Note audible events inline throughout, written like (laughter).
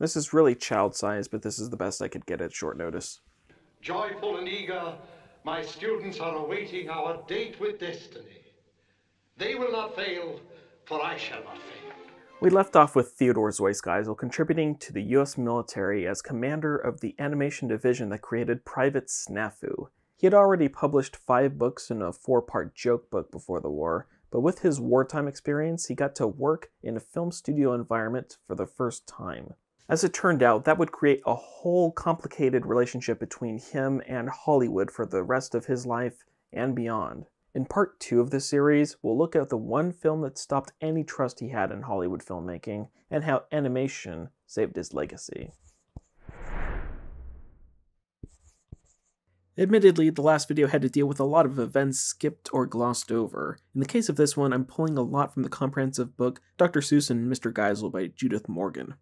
This is really child size, but this is the best I could get at short notice. Joyful and eager, my students are awaiting our date with destiny. They will not fail, for I shall not fail. We left off with Theodore Seuss Geisel contributing to the US military as commander of the animation division that created Private Snafu. He had already published five books in a four part joke book before the war, but with his wartime experience, he got to work in a film studio environment for the first time. As it turned out, that would create a whole complicated relationship between him and Hollywood for the rest of his life and beyond. In part two of this series, we'll look at the one film that stopped any trust he had in Hollywood filmmaking and how animation saved his legacy. Admittedly, the last video had to deal with a lot of events skipped or glossed over. In the case of this one, I'm pulling a lot from the comprehensive book Dr. Seuss and Mr. Geisel by Judith Morgan.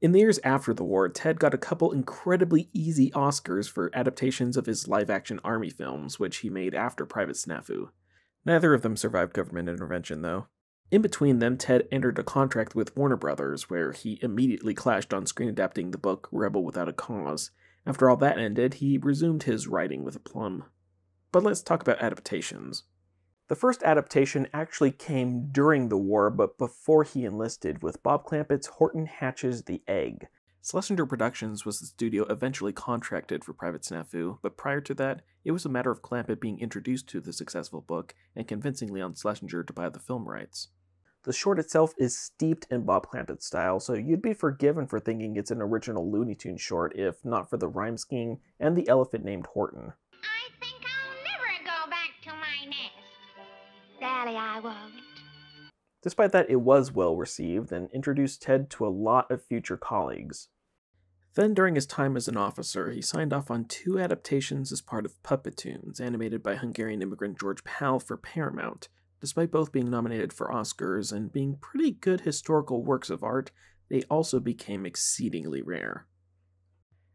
In the years after the war, Ted got a couple incredibly easy Oscars for adaptations of his live action army films, which he made after Private Snafu. Neither of them survived government intervention, though. In between them, Ted entered a contract with Warner Brothers, where he immediately clashed on screen adapting the book Rebel Without a Cause, after all that ended, he resumed his writing with aplomb. But let's talk about adaptations. The first adaptation actually came during the war, but before he enlisted, with Bob Clampett's Horton Hatches the Egg. Schlesinger Productions was the studio eventually contracted for Private Snafu, but prior to that, it was a matter of Clampett being introduced to the successful book and convincing Leon Schlesinger to buy the film rights. The short itself is steeped in Bob Clampett style, so you'd be forgiven for thinking it's an original Looney Tunes short if not for the rhyme scheme and the elephant named Horton. I think Daddy, I won't. Despite that, it was well received and introduced Ted to a lot of future colleagues. Then, during his time as an officer, he signed off on two adaptations as part of Puppetoons, animated by Hungarian immigrant George Pal for Paramount, Despite both being nominated for Oscars and being pretty good historical works of art, they also became exceedingly rare.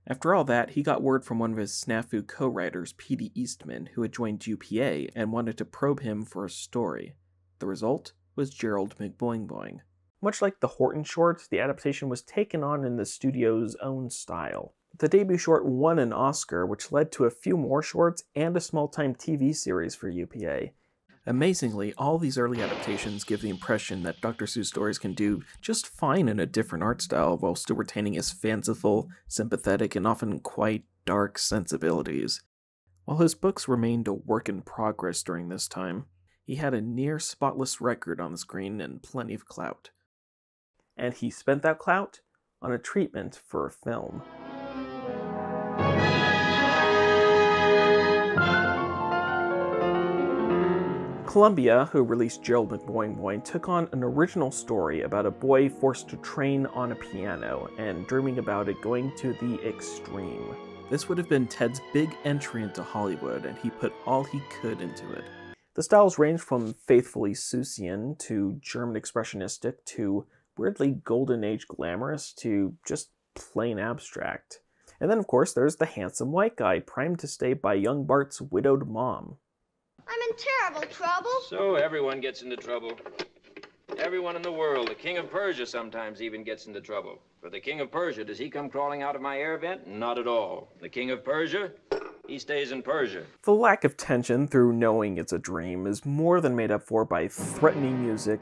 After all that, he got word from one of his Snafu co writers, P.D. Eastman, who had joined UPA and wanted to probe him for a story. The result was Gerald McBoing Boing. Much like the Horton short, the adaptation was taken on in the studio's own style. The debut short won an Oscar, which led to a few more shorts and a small time TV series for UPA. Amazingly, all these early adaptations give the impression that Dr. Seuss stories can do just fine in a different art style while still retaining his fanciful, sympathetic, and often quite dark sensibilities. While his books remained a work in progress during this time, he had a near spotless record on the screen and plenty of clout. And he spent that clout on a treatment for a film. Columbia, who released Gerald McBoing Boing, took on an original story about a boy forced to train on a piano and dreaming about it going to the extreme. This would have been Ted's big entry into Hollywood, and he put all he could into it. The styles range from faithfully Seussian to German expressionistic to weirdly golden age glamorous to just plain abstract. And then, of course, there's the handsome white guy, primed to stay by young Bart's widowed mom. I'm in terrible trouble. So everyone gets into trouble. Everyone in the world. The king of Persia sometimes even gets into trouble. But the king of Persia, does he come crawling out of my air vent? Not at all. The king of Persia, he stays in Persia. The lack of tension through knowing it's a dream is more than made up for by threatening music,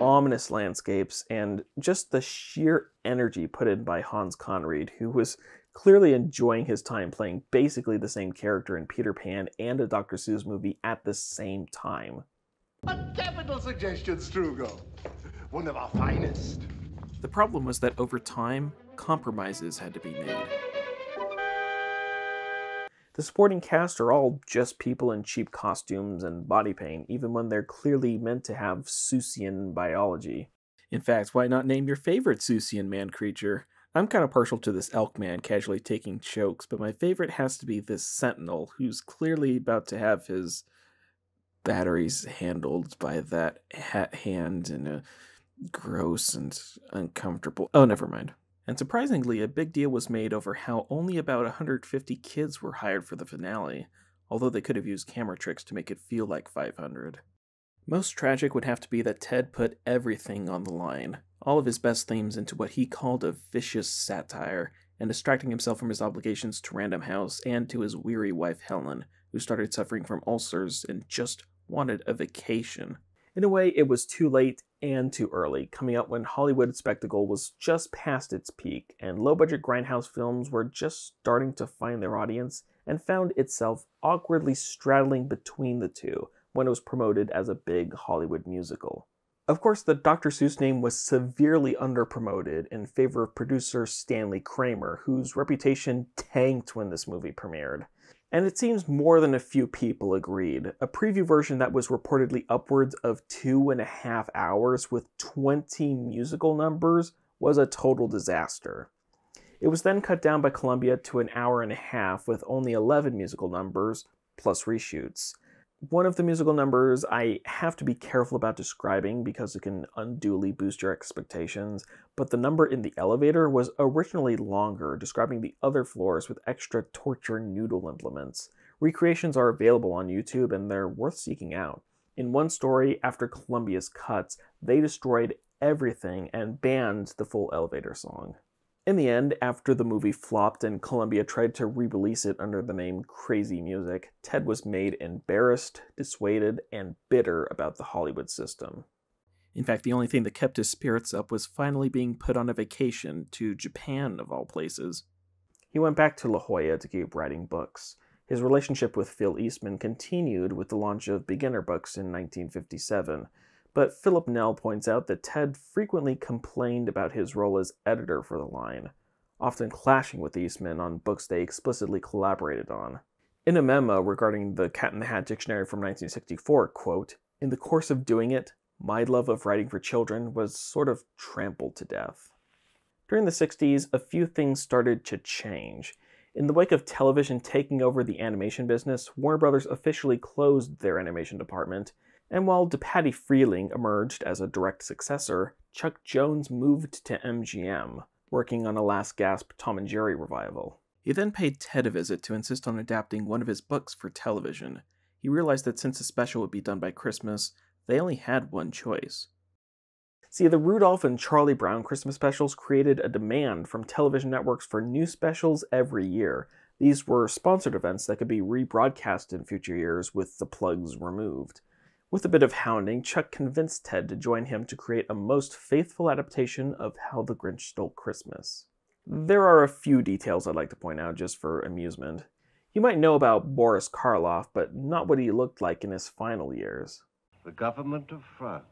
ominous landscapes, and just the sheer energy put in by Hans Conried, who was clearly enjoying his time playing basically the same character in Peter Pan and a Dr. Seuss movie at the same time. A capital suggestion, Strugo. One of our finest. The problem was that over time, compromises had to be made. The supporting cast are all just people in cheap costumes and body paint, even when they're clearly meant to have Seussian biology. In fact, why not name your favorite Seussian man creature? I'm kind of partial to this elk man casually taking chokes, but my favorite has to be this sentinel who's clearly about to have his batteries handled by that hat hand in a gross and uncomfortable. Oh, never mind. And surprisingly, a big deal was made over how only about 150 kids were hired for the finale, although they could have used camera tricks to make it feel like 500. Most tragic would have to be that Ted put everything on the line, all of his best themes into what he called a vicious satire, and distracting himself from his obligations to Random House and to his weary wife Helen, who started suffering from ulcers and just wanted a vacation. In a way, it was too late and too early, coming out when Hollywood spectacle was just past its peak, and low budget grindhouse films were just starting to find their audience and found itself awkwardly straddling between the two when it was promoted as a big Hollywood musical. Of course, the Dr. Seuss name was severely underpromoted in favor of producer Stanley Kramer, whose reputation tanked when this movie premiered. And it seems more than a few people agreed. A preview version that was reportedly upwards of two and a half hours with 20 musical numbers was a total disaster. It was then cut down by Columbia to an hour and a half with only 11 musical numbers, plus reshoots one of the musical numbers I have to be careful about describing because it can unduly boost your expectations, but the number in the elevator was originally longer, describing the other floors with extra torture noodle implements. Recreations are available on YouTube and they're worth seeking out. In one story, after Columbia's cuts, they destroyed everything and banned the full elevator song. In the end, after the movie flopped and Columbia tried to re release it under the name Crazy Music, Ted was made embarrassed, dissuaded, and bitter about the Hollywood system. In fact, the only thing that kept his spirits up was finally being put on a vacation to Japan, of all places. He went back to La Jolla to keep writing books. His relationship with Phil Eastman continued with the launch of Beginner Books in 1957, but Philip Nel points out that Ted frequently complained about his role as editor for the line, often clashing with Eastman on books they explicitly collaborated on. In a memo regarding the Cat in the Hat Dictionary from 1964, quote, In the course of doing it, my love of writing for children was sort of trampled to death. During the 60s, a few things started to change. In the wake of television taking over the animation business, Warner Brothers officially closed their animation department and while DePatie Freleng emerged as a direct successor, Chuck Jones moved to MGM, working on a last gasp Tom and Jerry revival. He then paid Ted a visit to insist on adapting one of his books for television. He realized that since the special would be done by Christmas, they only had one choice. See, the Rudolph and Charlie Brown Christmas specials created a demand from television networks for new specials every year. These were sponsored events that could be rebroadcast in future years with the plugs removed. With a bit of hounding, Chuck convinced Ted to join him to create a most faithful adaptation of How the Grinch Stole Christmas. There are a few details I'd like to point out just for amusement. You might know about Boris Karloff, but not what he looked like in his final years. The government of France.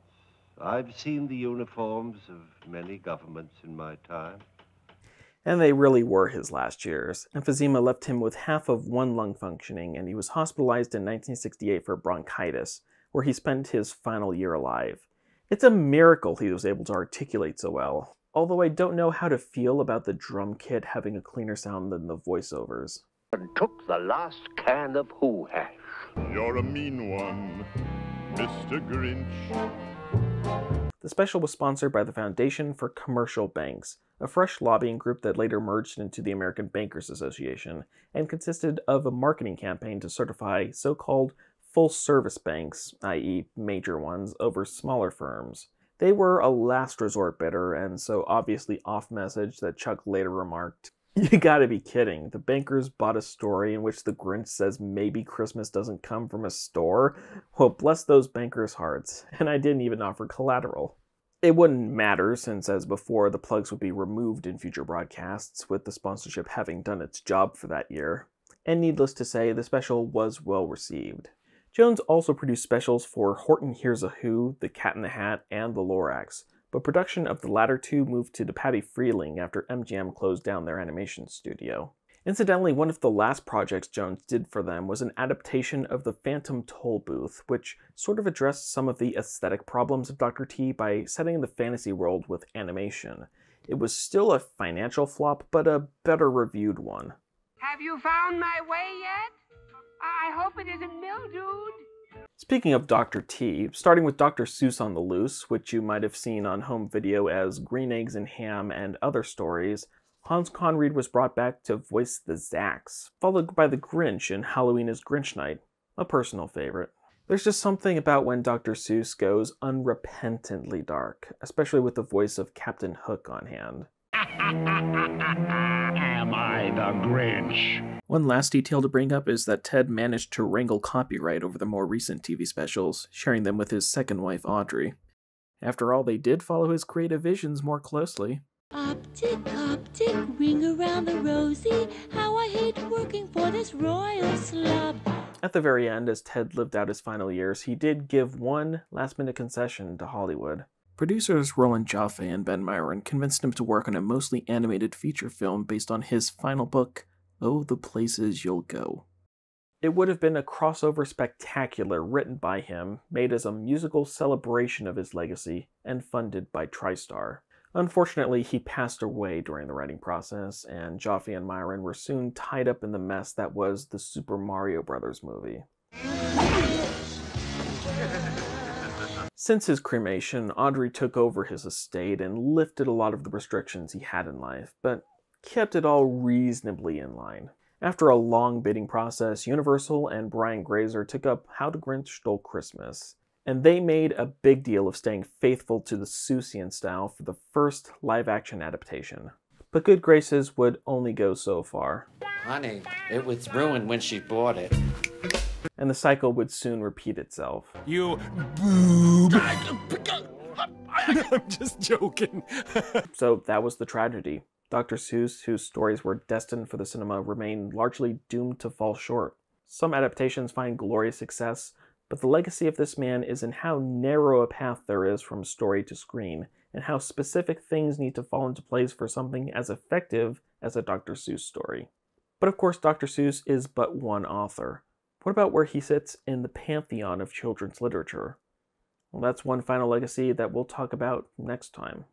I've seen the uniforms of many governments in my time. And they really were his last years. Emphysema left him with half of one lung functioning, and he was hospitalized in 1968 for bronchitis, where he spent his final year alive. It's a miracle he was able to articulate so well, although I don't know how to feel about the drum kit having a cleaner sound than the voiceovers. And took the last can of Who hash. You're a mean one, Mr. Grinch. The special was sponsored by the Foundation for Commercial Banks, a fresh lobbying group that later merged into the American Bankers Association, and consisted of a marketing campaign to certify so called full service banks, i.e., major ones, over smaller firms. They were a last resort bidder, and so obviously off message that Chuck later remarked, (laughs) You gotta be kidding. The bankers bought a story in which the Grinch says maybe Christmas doesn't come from a store? Well, bless those bankers' hearts, and I didn't even offer collateral. It wouldn't matter, since as before, the plugs would be removed in future broadcasts, with the sponsorship having done its job for that year. And needless to say, the special was well received. Jones also produced specials for Horton Hears a Who, The Cat in the Hat, and The Lorax, but production of the latter two moved to DePatie Freleng after MGM closed down their animation studio. Incidentally, one of the last projects Jones did for them was an adaptation of The Phantom Toll Booth, which sort of addressed some of the aesthetic problems of Dr. T by setting the fantasy world with animation. It was still a financial flop, but a better reviewed one. Have you found my way yet? I hope it isn't mildewed. Speaking of Dr. T, starting with Dr. Seuss on the Loose, which you might have seen on home video as Green Eggs and Ham and other stories, Hans Conried was brought back to voice the Zax, followed by the Grinch in Halloween is Grinch Night, a personal favorite. There's just something about when Dr. Seuss goes unrepentantly dark, especially with the voice of Captain Hook on hand. Am I the Grinch? One last detail to bring up is that Ted managed to wrangle copyright over the more recent TV specials, sharing them with his second wife, Audrey. After all, they did follow his creative visions more closely. Optic, optic, ring around the rosy. How I hate working for this royal slub. At the very end, as Ted lived out his final years, he did give one last minute concession to Hollywood. Producers Roland Joffe and Ben Myron convinced him to work on a mostly animated feature film based on his final book, Oh, the Places You'll Go. It would have been a crossover spectacular written by him, made as a musical celebration of his legacy, and funded by TriStar. Unfortunately, he passed away during the writing process, and Joffe and Myron were soon tied up in the mess that was the Super Mario Bros. movie. Since his cremation, Audrey took over his estate and lifted a lot of the restrictions he had in life, but kept it all reasonably in line. After a long bidding process, Universal and Brian Grazer took up How the Grinch Stole Christmas, and they made a big deal of staying faithful to the Seussian style for the first live action adaptation. But Good Graces would only go so far. Honey, it was ruined when she bought it. And the cycle would soon repeat itself. You boob. I'm just joking. (laughs) so that was the tragedy. Dr. Seuss, whose stories were destined for the cinema, remain largely doomed to fall short. Some adaptations find glorious success, but the legacy of this man is in how narrow a path there is from story to screen, and how specific things need to fall into place for something as effective as a Dr. Seuss story. But of course, Dr. Seuss is but one author. What about where he sits in the pantheon of children's literature? Well, that's one final legacy that we'll talk about next time.